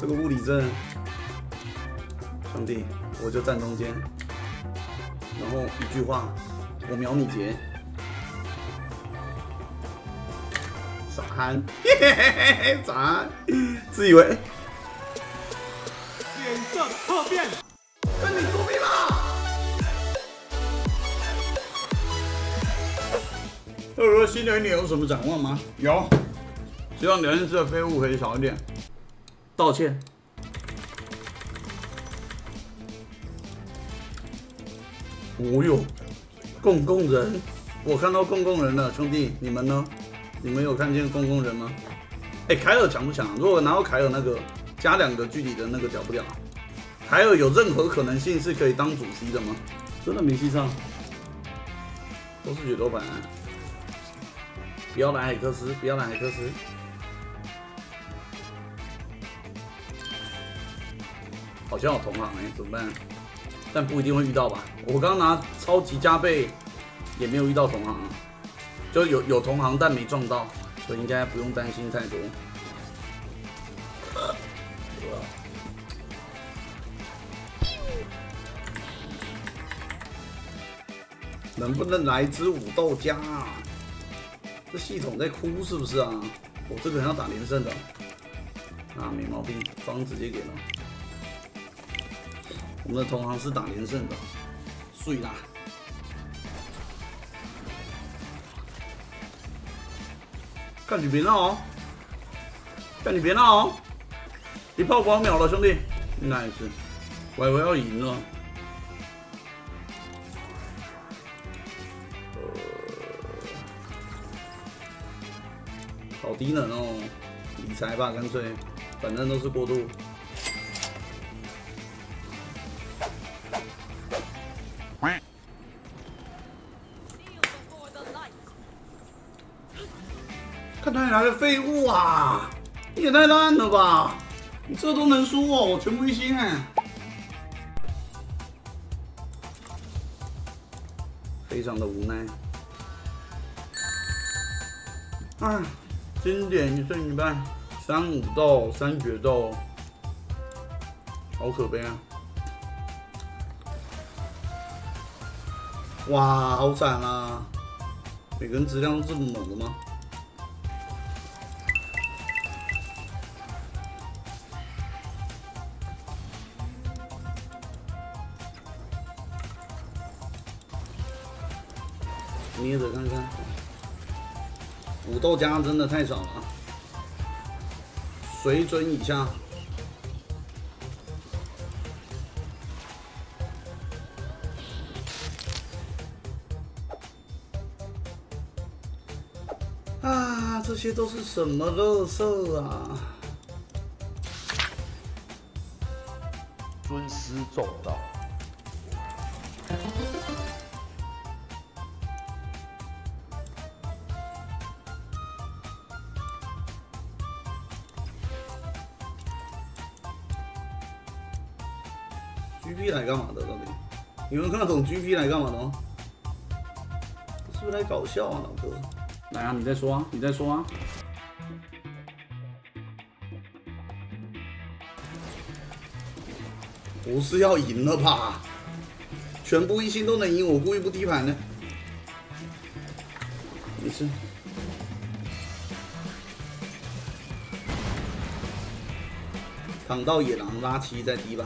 这个物理阵，兄弟，我就站中间，然后一句话，我秒你劫。傻憨，嘿嘿嘿嘿，傻，自以为。脸色特变，跟你作弊啦！那如果新的一年有什么展望吗？有，希望聊天室的废物可以少一点。道歉。哦哟，共工人，我看到共工人了，兄弟，你们呢？你们有看见共工人吗？哎，凯尔强不强？如果拿到凯尔那个加两个距离的那个屌不屌？凯尔有任何可能性是可以当主 C 的吗？真的没戏上，都是决斗版。不要来海克斯，不要来海克斯。好像有同行哎，怎么办？但不一定会遇到吧？我刚拿超级加倍，也没有遇到同行啊。就有有同行，但没撞到，所以应该不用担心太多。能不能来只武斗家？这系统在哭是不是啊？我这个人要打连胜的，啊，没毛病，方直接给了。我们的同行是打连胜的，碎啦！看你别闹哦！看你别闹哦！一炮把我秒了，兄弟，nice！我以为要赢了。好低能哦！理财吧，干脆，反正都是过渡。看哪里来的废物啊！你也太烂了吧！你这都能输哦，我全归心哎！非常的无奈。哎，经典一胜一败，三五斗三决斗，好可悲啊！哇，好惨啊！每个人质量都这么猛的吗？捏着看看，五豆家真的太少了，水准以下。啊，这些都是什么乐色啊！尊师重道。GP 来干嘛的？到底你们看得懂 GP 来干嘛的吗？是不是来搞笑啊，老哥？来啊，你再说啊，你再说啊！不是要赢了吧？全部一星都能赢，我故意不低盘呢。没事。躺到野狼拉七再低吧。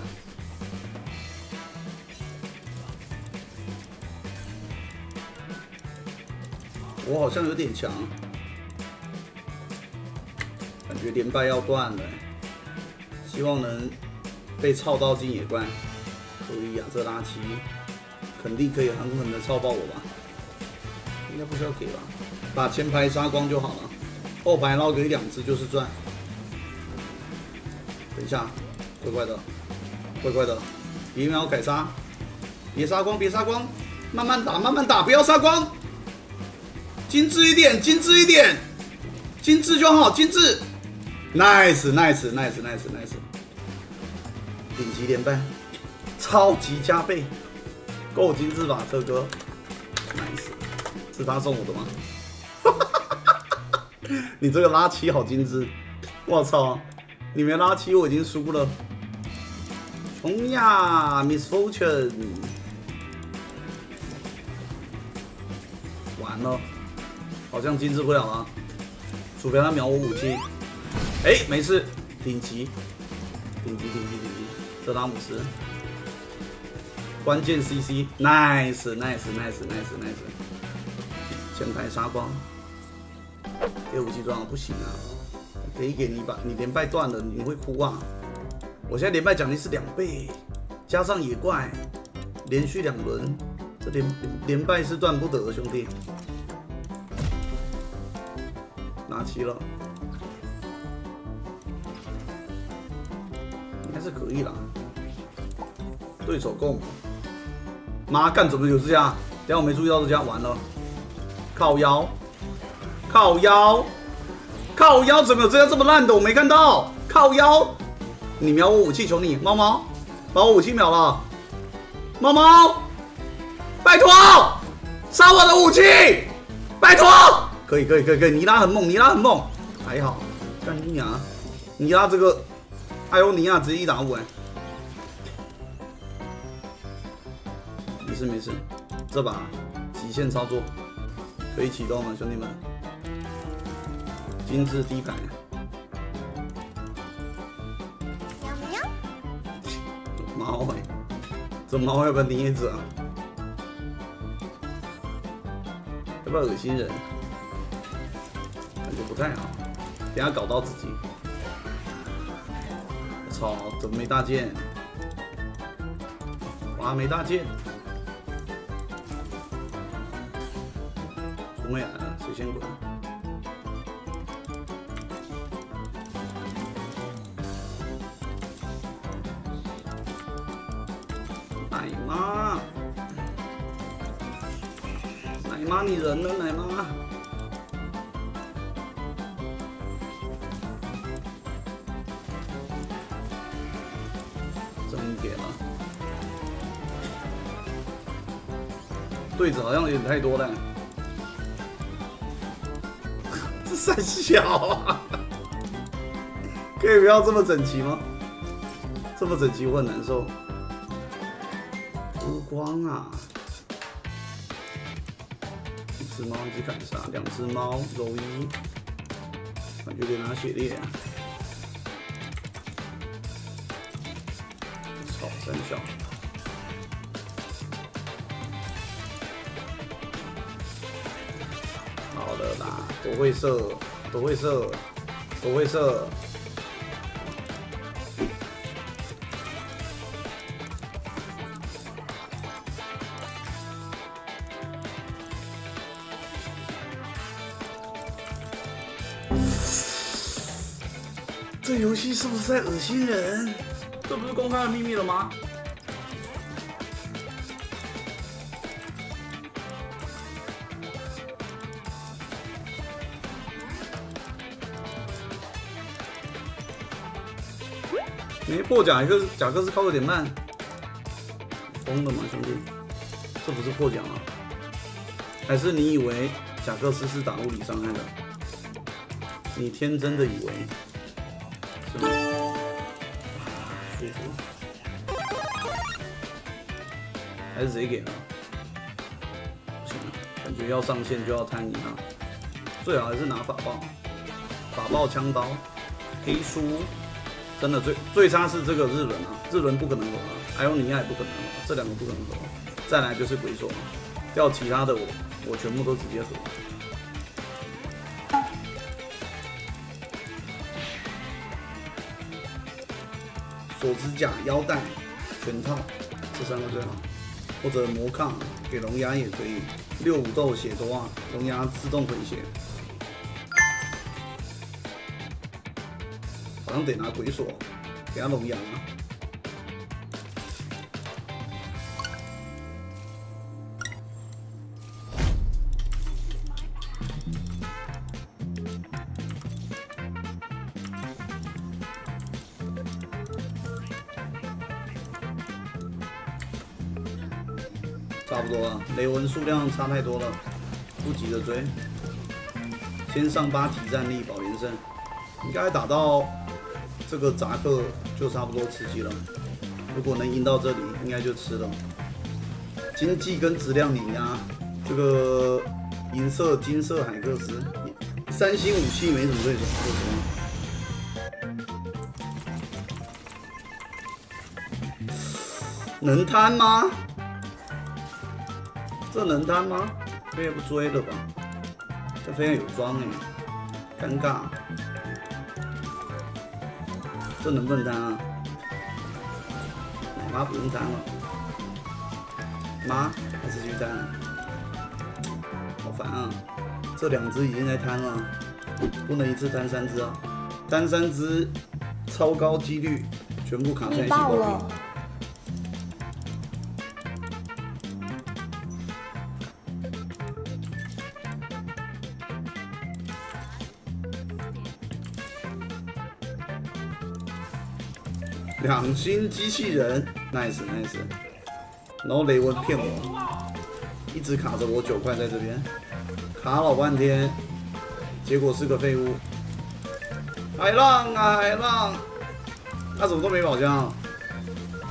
我好像有点强，感觉连败要断了，希望能被操到进野怪，可以啊！这垃圾肯定可以狠狠的操爆我吧？应该不需要给吧？把前排杀光就好了，后排捞个一两只就是赚。等一下，怪怪的，怪怪的，别秒改杀，别杀光，别杀光，慢慢打，慢慢打，不要杀光。精致一点，精致一点，精致就好，精致。Nice，Nice，Nice，Nice，Nice。顶级连败，超级加倍，够精致吧，车哥？Nice，是他送我的吗？你这个拉七好精致，我操！你没拉七，我已经输了。冲呀 Miss Fortune 完了，好像金治不了啊，除非他秒我武器。哎，没事，顶级，顶级，顶级，顶级，泽达姆斯，关键 CC，nice，nice，nice，nice，nice，前排杀光，给武器装不行啊，可以给你把你连败断了，你会哭啊。我现在连败奖励是两倍，加上野怪，连续两轮，这连连败是断不得，兄弟。齐了，应该是可以了。对手够吗？妈干怎么有这家？等下我没注意到这家，完了。靠腰，靠腰，靠腰，怎么有这家这么烂的？我没看到，靠腰。你瞄我武器，求你，猫猫，把我武器秒了，猫猫，拜托，杀我的武器，拜托，可以可以可以可以，尼拉很猛，尼拉很猛，还好，干你啊，尼拉这个，艾欧尼亚直接一打五哎，没事没事，这把极限操作可以启动了，兄弟们，精致低排。猫哎，这猫要不要捏着啊？要不要恶心人？不太好，等下搞到自己。我操，怎么没大剑？哇，没大剑！出妹来了，谁先滚？奶妈，奶妈，你人呢，奶妈？对子好像有点太多了，这三小啊，可以不要这么整齐吗？这么整齐我很难受，无光啊！一只猫一只敢杀，两只猫柔一，感觉给他血裂。操，三小，都会射，都会射，都会射。这游戏是不是在恶心人？这不是公开的秘密了吗？没破甲，一个甲克斯靠有点慢，疯了吗，兄弟？这不是破甲吗？还是你以为甲克斯是打物理伤害的？你天真的以为？舒服，还是谁给的？不行，感觉要上线就要贪一下，最好还是拿法爆，法爆枪刀，黑书，真的最最差是这个日轮啊，日轮不可能走啊，艾欧尼亚也不可能了，这两个不可能有，再来就是鬼锁，掉其他的我我全部都直接合。锁指甲、腰带、全套，这三个最好，或者魔抗给龙牙也可以。六五斗血多啊，龙牙自动回血，好像得拿鬼锁给他龙牙。差不多了，雷纹数量差太多了，不急着追，先上八体战力保连胜，应该打到这个扎克就差不多吃鸡了。如果能赢到这里，应该就吃了。经济跟质量碾压，这个银色、金色海克斯，三星武器没什么对手，能贪吗？这能贪吗？飞不追了吧？这飞燕有装哎，尴尬。这能不能单啊？奶妈不用单了，妈还是继续贪，好烦啊！这两只已经在摊了，不能一次摊三只啊！贪三只，超高几率全部卡在一起爆了。两星机器人，nice nice，然后雷文骗我，一直卡着我九块在这边，卡老半天，结果是个废物。海浪啊海浪，他怎么都没宝箱？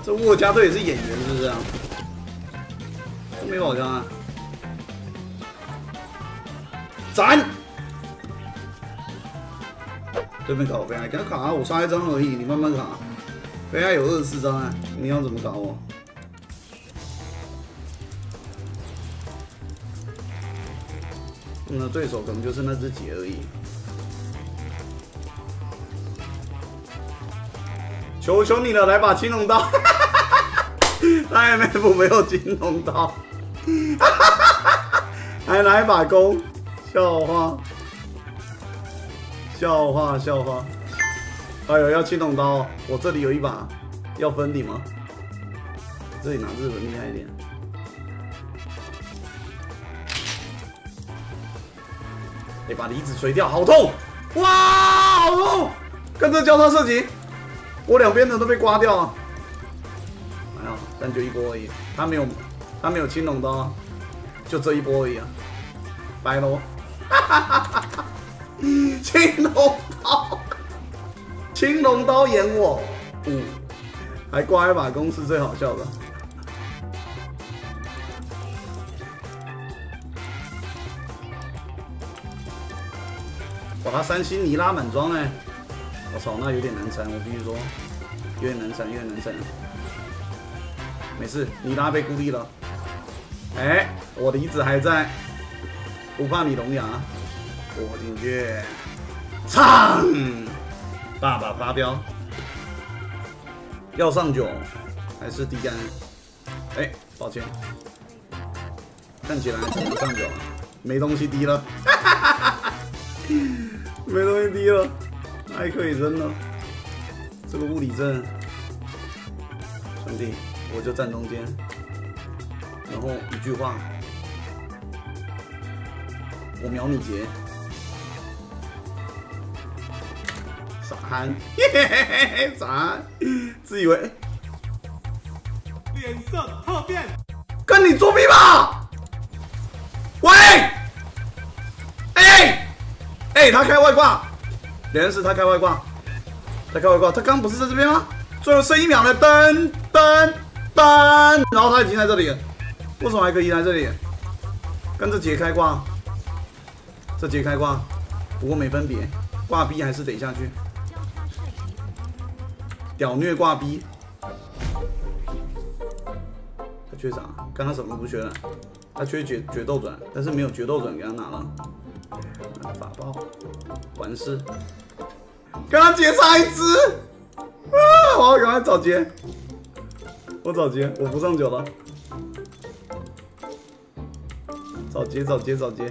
这沃加特也是演员是不是啊？都没宝箱啊？斩！对面搞飞啊，给他卡，我杀一张而已，你慢慢卡。飞还有二十四张啊！你要怎么搞我？那对手可能就是那只鸡而已。求求你了，来把青龙刀！他 MF 没有青龙刀，还 来把弓，笑话，笑话，笑话。哎呦，要青龙刀！我这里有一把，要分你吗？这里拿日本厉害一点。得把离子锤掉，好痛！哇，好痛！跟着交叉射击，我两边的都被刮掉了。哎呀，但就一波而已，他没有，他没有青龙刀，就这一波而已啊！白龙，哈哈哈哈哈！青龙。青龙刀演我，嗯，还挂一把弓是最好笑的。哇，他三星尼拉满装呢！我操，那有点难缠，我必须说，有点难缠，有点难缠。没事，尼拉被孤立了。哎，我的椅子还在，不怕你龙牙，我进去，唱。爸爸发飙，要上九还是低杆？哎，抱歉，看起来只能上九啊，没东西低了，没东西低了，还可以扔了。这个物理阵，兄弟，我就站中间，然后一句话，我秒你劫。啥？自以为？脸色特变，跟你作弊吧？喂！哎哎，他开外挂，连是他开外挂，他开外挂，他刚不是在这边吗？最后剩一秒了，噔噔噔，然后他已经在这里，为什么还可以在这里？跟着杰开挂，这杰开挂，不过没分别，挂逼还是得下去。屌虐挂逼，他缺啥？刚他什么不缺了？他缺决决斗转，但是没有决斗转给他拿了。法包，完事。跟他结杀一只，啊！我要赶快找结，我找结，我不上九了。找结找结找结。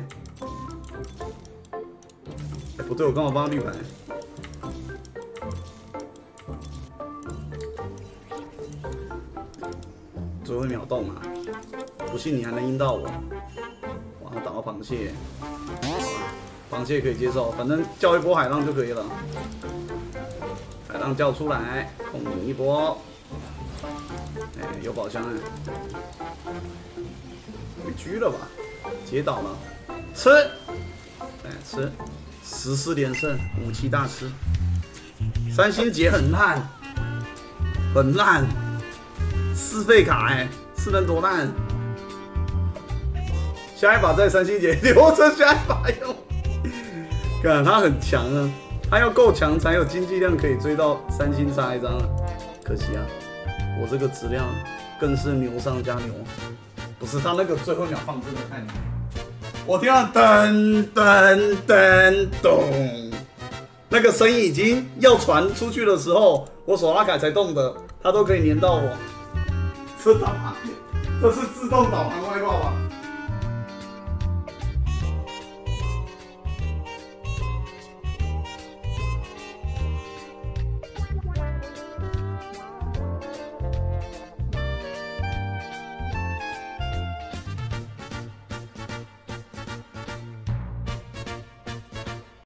哎，不对，我刚好帮他绿牌。只会秒动啊！不信你还能阴到我。哇，打到螃蟹，螃蟹可以接受，反正叫一波海浪就可以了。海浪叫出来，控你一波。哎，有宝箱哎！被狙了吧？接倒了，吃！哎，吃！十四连胜，武器大师。三星劫很烂，很烂，四费卡哎，是能多烂？下一把在三星节 留着下一把用，看他很强啊，他要够强才有经济量可以追到三星杀一张啊，可惜啊，我这个质量更是牛上加牛，不是他那个最后秒放真的太牛，我听到噔噔噔咚。那个声音已经要传出去的时候，我手拉卡才动的，他都可以连到我。这导航，这是自动导航外挂吗？